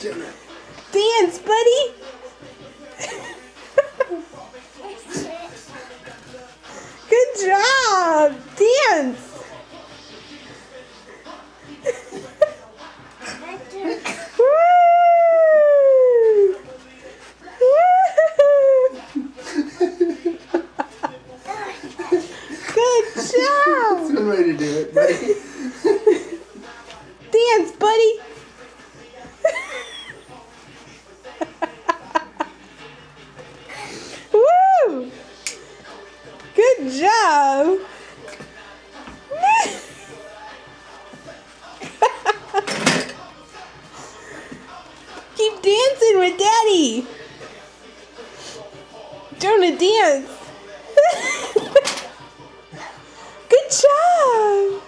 Dance, buddy! Good job! Dance! Good job! That's one way to do it, buddy. Dance, buddy! Dancing with Daddy. A dance. Good job.